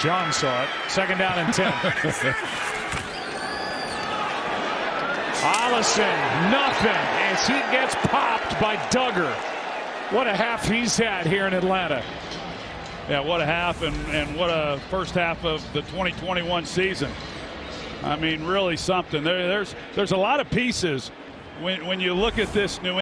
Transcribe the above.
John saw it. Second down and 10. Ollison, nothing as he gets popped by Dugger. What a half he's had here in Atlanta. Yeah, what a half and, and what a first half of the 2021 season. I mean, really something. There, there's there's a lot of pieces when when you look at this New